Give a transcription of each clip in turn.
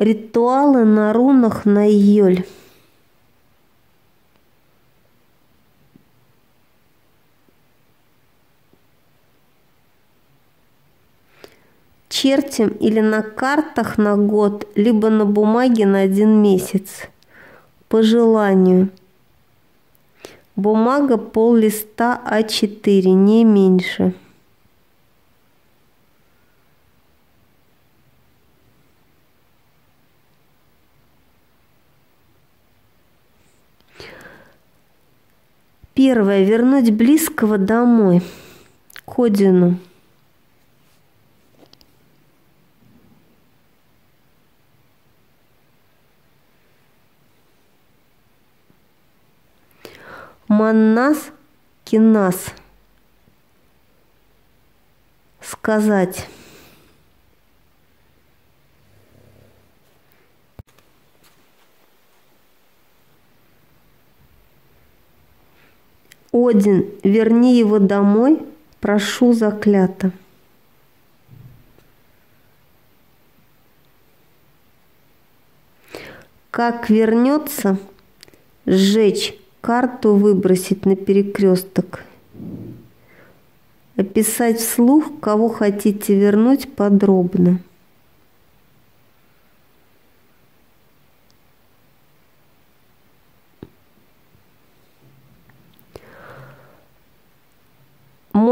Ритуалы на рунах на июль. Чертим или на картах на год, либо на бумаге на один месяц. По желанию. Бумага пол листа А4, не меньше. Первое. Вернуть близкого домой, к Одину. Маннас кинас. Сказать. Один, верни его домой, прошу заклято. Как вернется, сжечь карту, выбросить на перекресток. Описать вслух, кого хотите вернуть подробно.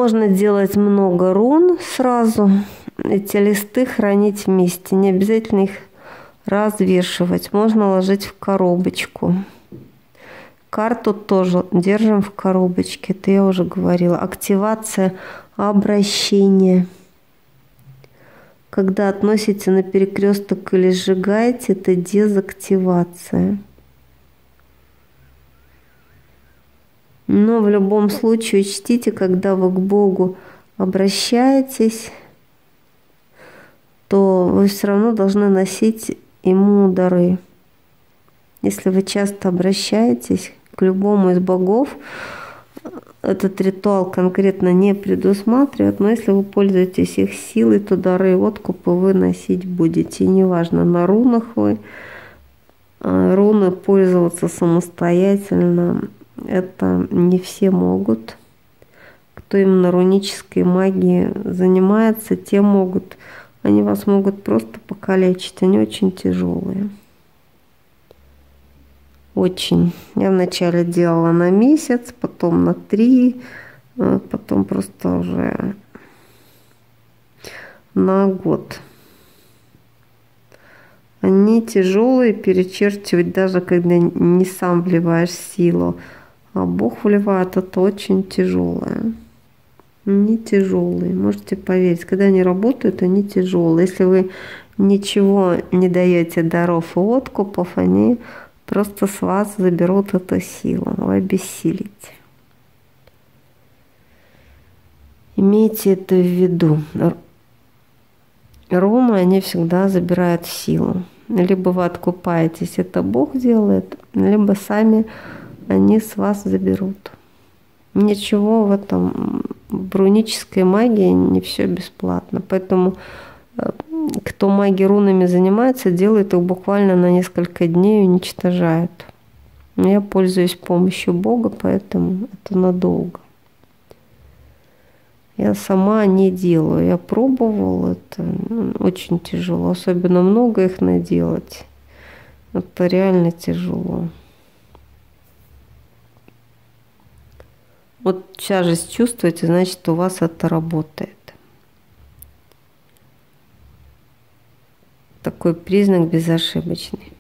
Можно делать много рун сразу. Эти листы хранить вместе. Не обязательно их развешивать. Можно ложить в коробочку. Карту тоже держим в коробочке. Это я уже говорила. Активация обращения. Когда относите на перекресток или сжигаете, это дезактивация. Но в любом случае учтите, когда вы к Богу обращаетесь, то вы все равно должны носить Ему дары. Если вы часто обращаетесь к любому из богов, этот ритуал конкретно не предусматривает, но если вы пользуетесь их силой, то дары и откупы вы носить будете. И неважно, на рунах вы, а, руны пользоваться самостоятельно, это не все могут. Кто именно рунической магией занимается, те могут, они вас могут просто покалечить, они очень тяжелые. Очень. Я вначале делала на месяц, потом на три, э, потом просто уже на год. Они тяжелые перечерчивать, даже когда не сам вливаешь силу. А Бог вливает это очень тяжелое. Не тяжелые, можете поверить. Когда они работают, они тяжелые. Если вы ничего не даете даров и откупов, они просто с вас заберут эту силу, вы обессилите. Имейте это в виду. Руны, они всегда забирают силу. Либо вы откупаетесь, это Бог делает, либо сами они с вас заберут. Ничего в этом, в рунической магии не все бесплатно. Поэтому э, кто магией рунами занимается, делает их буквально на несколько дней и уничтожает. Я пользуюсь помощью Бога, поэтому это надолго. Я сама не делаю. Я пробовала, это очень тяжело. Особенно много их наделать. Это реально тяжело. Вот тяжесть чувствуете, значит, у вас это работает. Такой признак безошибочный.